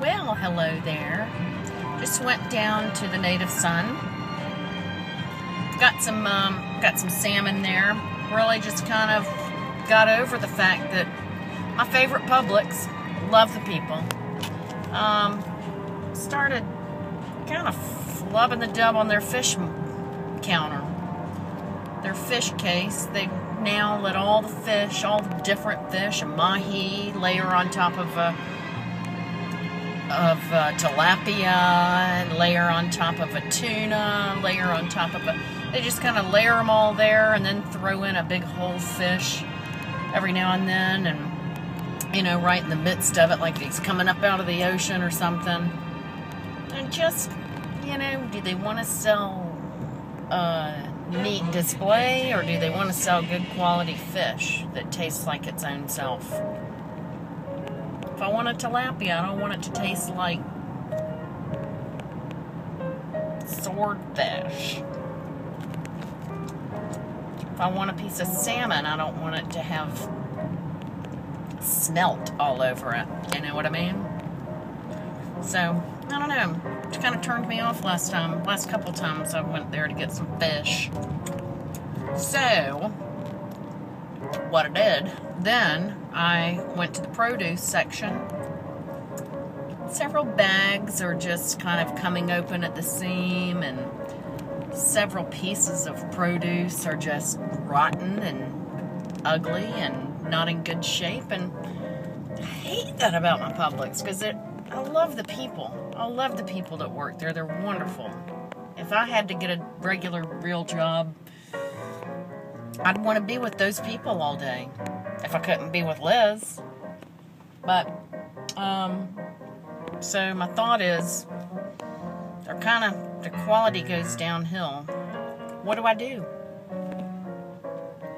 Well, hello there. Just went down to the Native Sun. Got some um, got some salmon there. Really just kind of got over the fact that my favorite Publix, love the people. Um, started kind of flubbing the dub on their fish counter, their fish case. They now let all the fish, all the different fish, a mahi layer on top of a of a tilapia, layer on top of a tuna, layer on top of a. They just kind of layer them all there, and then throw in a big whole fish every now and then, and you know, right in the midst of it, like he's coming up out of the ocean or something. And just, you know, do they want to sell a neat display, or do they want to sell good quality fish that tastes like its own self? If I want a tilapia, I don't want it to taste like swordfish. If I want a piece of salmon, I don't want it to have smelt all over it. You know what I mean? So, I don't know. It kind of turned me off last time. Last couple times I went there to get some fish. So, what I did, then I went to the produce section. Several bags are just kind of coming open at the seam, and several pieces of produce are just rotten and ugly and not in good shape. And I hate that about my Publix because it. I love the people. I love the people that work there. They're wonderful. If I had to get a regular, real job, I'd want to be with those people all day if I couldn't be with Liz. But, um, so my thought is, they're kind of, the quality goes downhill. What do I do?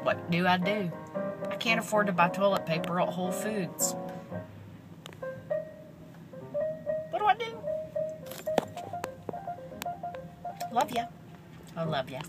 What do I do? I can't afford to buy toilet paper at Whole Foods. What do I do? Love ya. I love ya.